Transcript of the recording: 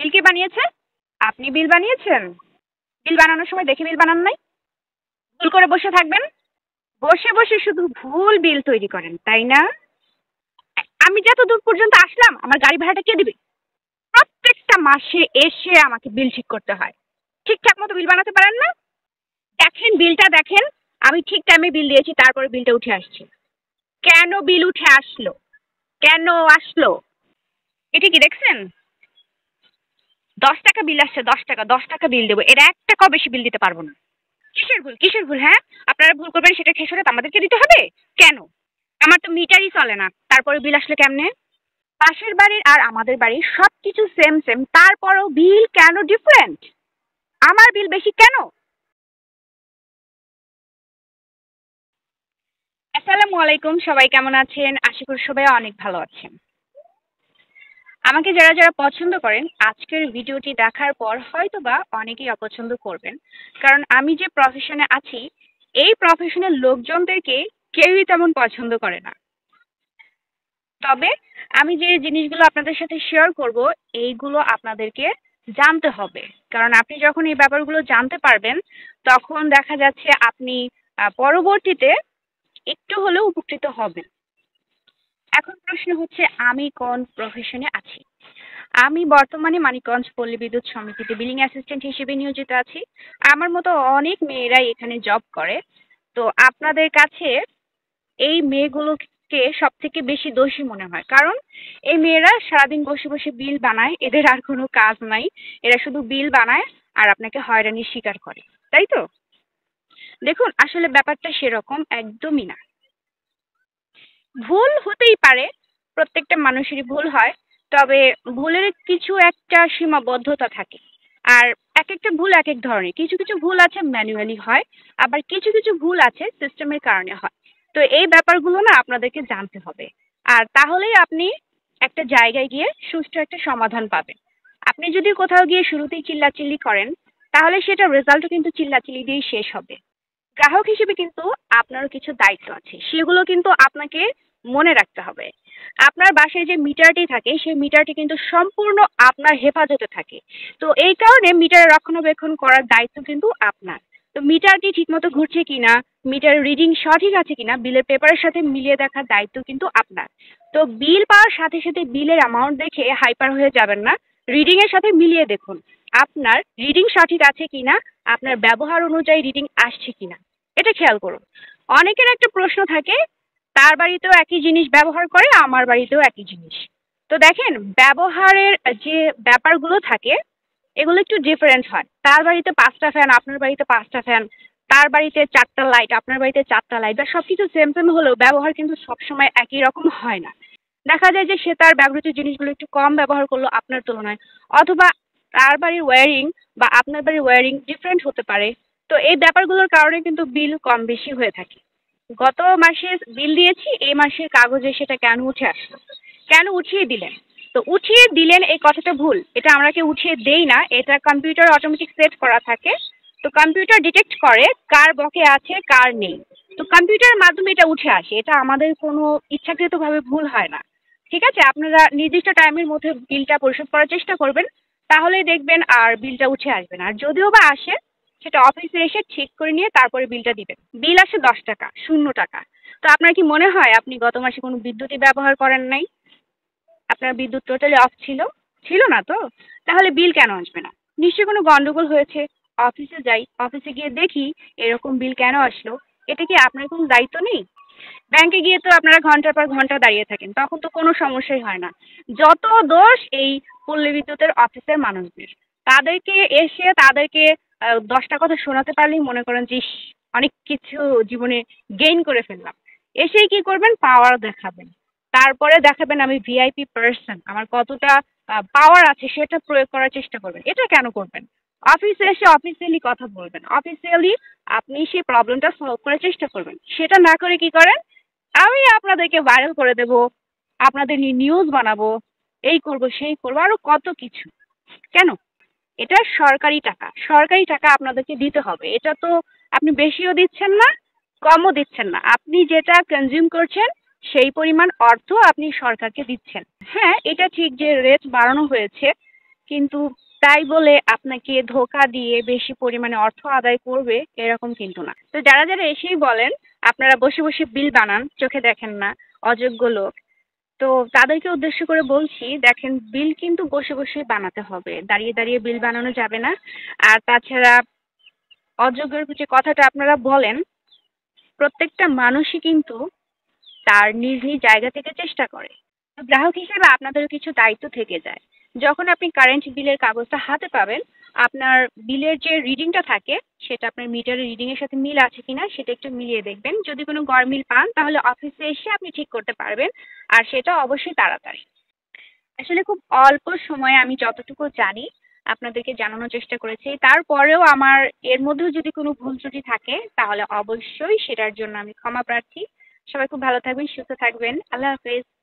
বিল কে বানিয়েছে আপনি বিল বানিয়েছেন? বিল বানানোর সময় দেখে বিল বানান নাই? ভুল করে বসে থাকবেন? বসে বসে শুধু ভুল বিল তৈরি করেন, তাই না? আমি যত দূর পর্যন্ত আসলাম, আমার গাড়ি ভাড়াটা কে দিবে? প্রত্যেকটা মাসে এসে আমাকে বিল ঠিক করতে হয়। ঠিকঠাক মতো বিল বানাতে পারেন না? দেখেন, বিলটা দেখেন। আমি ঠিক টাইমে বিল দিয়েছি, তারপরে বিলটা উঠে আসছে। কেন বিল উঠে আসলো? কেন আসলো? এটা কি দেখছেন? দশ টাকা বিল আসছে, দশ টাকা দশ টাকা বিল দেবো। এর এক টাকাও বেশি বিল দিতে পারব না। কিসের ভুল কিসের ভুল হ্যাঁ? আপনারা ভুল করবেন, সেটা খেসরে আমাদেরকে দিতে হবে? কেন? আমার তো মিটারই চলে না। তারপরে বিল আসলে কেমনে? পাশের বাড়ির আর আমাদের বাড়ির সব কিছু সেম সেম তারপরও বিল কেন ডিফারেন্ট আমার বিল বেশি কেন? আসসালামু আলাইকুম, সবাই কেমন আছেন? আশা করি সবাই অনেক ভালো আছেন। আমাকে যারা যারা পছন্দ করেন, আজকের ভিডিওটি দেখার পর হয়তো বা অনেকেই অপছন্দ করবেন। কারণ আমি যে প্রফেশনে আছি, এই প্রফেশনের লোকজনদেরকে কেউই তেমন পছন্দ করে না। তবে আমি যে জিনিসগুলো আপনাদের সাথে শেয়ার করব, এইগুলো আপনাদেরকে জানতে হবে। কারণ আপনি যখন এই ব্যাপারগুলো জানতে পারবেন, তখন দেখা যাচ্ছে আপনি পরবর্তীতে একটু হলেও উপকৃত হবেন। এখন প্রশ্ন হচ্ছে, আমি কোন প্রফেশনে আছি? আমি বর্তমানে মানিকগঞ্জ পল্লী বিদ্যুৎ সমিতিতে বিলিং অ্যাসিস্ট্যান্ট হিসেবে নিয়োজিত আছি। আমার মতো অনেক মেয়েরাই এখানে জব করে। তো আপনাদের কাছে এই মেয়েগুলোকে সব থেকে বেশি দোষী মনে হয়? কারণ এই মেয়েরা সারাদিন বসে বসে বিল বানায়, এদের আর কোনো কাজ নাই। এরা শুধু বিল বানায় আর আপনাকে হয়রানির শিকার করে। তাই তো? দেখুন, আসলে ব্যাপারটা সেরকম একদমই না। ভুল হতেই পারে, প্রত্যেকটা মানুষেরই ভুল হয়, তবে ভুলের কিছু একটা সীমাবদ্ধতা থাকে। আর এক একটা ভুল এক এক ধরনের, কিছু কিছু ভুল আছে ম্যানুয়ালি হয়, আবার কিছু কিছু ভুল আছে সিস্টেমের কারণে হয়। তো এই ব্যাপারগুলো না আপনাদেরকে জানতে হবে। আর তাহলেই আপনি একটা জায়গায় গিয়ে সুষ্ঠু একটা সমাধান পাবেন। আপনি যদি কোথাও গিয়ে শুরুতেই চিল্লাচিল্লি করেন, তাহলে সেটা রেজাল্টও কিন্তু চিল্লাচিল্লি দিয়েই শেষ হবে। গ্রাহক হিসেবে কিন্তু আপনারও কিছু দায়িত্ব আছে। সেগুলো কিন্তু আপনাকে মনে রাখতে হবে। আপনার বাসায় যে মিটারটি থাকে, সেই মিটারটি কিন্তু সম্পূর্ণ আপনার হেফাজতে থাকে। তো এই কারণে মিটার রক্ষণাবেক্ষণ করার দায়িত্ব কিন্তু আপনার। তো মিটারটি ঠিকমতো ঘুরছে কিনা, মিটার রিডিং সঠিক আছে কিনা, বিলের পেপারের সাথে মিলিয়ে দেখার দায়িত্ব কিন্তু আপনার। তো বিল পাওয়ার সাথে সাথে বিলের অ্যামাউন্ট দেখে হাইপার হয়ে যাবেন না। রিডিংয়ের সাথে মিলিয়ে দেখুন, আপনার রিডিং সঠিক আছে কিনা, আপনার ব্যবহার অনুযায়ী রিডিং আসছে কিনা। এটা খেয়াল করুন। অনেকের একটা প্রশ্ন থাকে, তার বাড়িতেও একই জিনিস ব্যবহার করে, আমার বাড়িতেও একই জিনিস? তো দেখেন, ব্যবহারের যে ব্যাপারগুলো থাকে, এগুলো একটু ডিফারেন্ট হয়। তার বাড়িতে পাঁচটা ফ্যান আপনার বাড়িতে পাঁচটা ফ্যান তার বাড়িতে চারটা লাইট আপনার বাড়িতে চারটা লাইট বা সব কিছু সেম সেম হলেও ব্যবহার কিন্তু সবসময় একই রকম হয় না। দেখা যায় যে সে তার ব্যবহৃত জিনিসগুলো একটু কম ব্যবহার করল আপনার তুলনায়, অথবা তার বাড়ির ওয়ারিং বা আপনার বাড়ির ওয়ারিং ডিফারেন্ট হতে পারে। তো এই ব্যাপারগুলোর কারণে কিন্তু বিল কম বেশি হয়ে থাকে। গত মাসে বিল দিয়েছি, এই মাসের কাগজে সেটা কেন উঠে আসলো? কেন উঠিয়ে দিলেন? তো উঠিয়ে দিলেন এই কথাটা ভুল। এটা আমরা কেউ উঠিয়ে দেই না, এটা কম্পিউটার অটোমেটিক সেট করা থাকে। তো কম্পিউটার ডিটেক্ট করে কার বকে আছে, কার নেই। তো কম্পিউটারের মাধ্যমে এটা উঠে আসে। এটা আমাদের কোনো ইচ্ছাকৃতভাবে ভুল হয় না। ঠিক আছে? আপনারা নির্দিষ্ট টাইমের মধ্যে বিলটা পরিশোধ করার চেষ্টা করবেন, তাহলেই দেখবেন আর বিলটা উঠে আসবে না। আর যদিও বা আসে সেটা অফিসে এসে ঠিক করে নিয়ে তারপরে বিলটা দিবেন। বিল আসে দশ টাকা, শূন্য টাকা। তো আপনার কি মনে হয়, আপনি গত মাসে কোনো বিদ্যুৎই ব্যবহার করেন নাই? আপনার বিদ্যুৎ টোটালি অফ ছিল? ছিল না তো? তাহলে বিল কেন আসবে না? নিশ্চয়ই কোনো গন্ডগোল হয়েছে। অফিসে যাই অফিসে গিয়ে দেখি এরকম বিল কেন আসলো? এটা কি আপনার কোনো দায়িত্ব নেই? ব্যাংকে গিয়ে তো আপনারা ঘণ্টার পর ঘণ্টা দাঁড়িয়ে থাকেন, তখন তো কোনো সমস্যাই হয় না। যত দোষ এই পল্লী বিদ্যুতের অফিসের মানুষদের। তাদেরকে এসে তাদেরকে দশটা কথা শোনাতে পারলেই মনে করেন যে অনেক কিছু জীবনে গেইন করে ফেললাম। এসেই কি করবেন? পাওয়ার দেখাবেন। তারপরে দেখাবেন আমি ভিআইপি পার্সন আমার কতটা পাওয়ার আছে সেটা প্রয়োগ করার চেষ্টা করবেন। এটা কেন করবেন? অফিসে এসে অফিসিয়ালি কথা বলবেন। অফিসিয়ালি আপনি সেই প্রবলেমটা সলভ করার চেষ্টা করবেন। সেটা না করে কি করেন? আমি আপনাদেরকে ভাইরাল করে দেব, আপনাদের নিয়ে নিউজ বানাবো, এই করব, সেই করব আরও কত কিছু। কেন? এটা সরকারি টাকা। সরকারি টাকা আপনাদেরকে দিতে হবে। এটা তো আপনি বেশিও দিচ্ছেন না, কমও দিচ্ছেন না। আপনি যেটা কনজিউম করছেন, সেই পরিমাণ অর্থ আপনি সরকারকে দিচ্ছেন। হ্যাঁ এটা ঠিক যে রেট বাড়ানো হয়েছে, কিন্তু তাই বলে আপনাকে ধোকা দিয়ে বেশি পরিমাণে অর্থ আদায় করবে এরকম কিন্তু না। তো যারা যারা এসেই বলেন, আপনারা বসে বসে বিল বানান, চোখে দেখেন না, অযোগ্য লোক। তো তাদেরকে উদ্দেশ্য করে বলছি, দেখেন, বিল কিন্তু বসে বসে বানাতে হবে। দাঁড়িয়ে দাঁড়িয়ে বিল বানানো যাবে না। আর তাছাড়া অযোগ্যের যে কথাটা আপনারা বলেন, প্রত্যেকটা মানুষই কিন্তু তার নিজ নিজ জায়গা থেকে চেষ্টা করে। গ্রাহক হিসেবে আপনাদেরও কিছু দায়িত্ব থেকে যায়। যখন আপনি কারেন্ট বিলের কাগজটা হাতে পাবেন আপনার বিলের যে রিডিংটা থাকে, সেটা আপনার মিটারের রিডিংয়ের সাথে মিল আছে কিনা, সেটা একটু মিলিয়ে দেখবেন। যদি কোনো গরমিল পান, তাহলে অফিসে এসে আপনি ঠিক করতে পারবেন, আর সেটা অবশ্যই তাড়াতাড়ি। আসলে খুব অল্প সময়ে আমি যতটুকু জানি, আপনাদেরকে জানানোর চেষ্টা করেছি। তারপরেও আমার, এর মধ্যেও যদি কোনো ভুল ত্রুটি থাকে, তাহলে অবশ্যই সেটার জন্য আমি ক্ষমা প্রার্থী। সবাই খুব ভালো থাকবেন, সুস্থ থাকবেন। আল্লাহ হাফেজ।